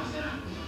Oh, shit.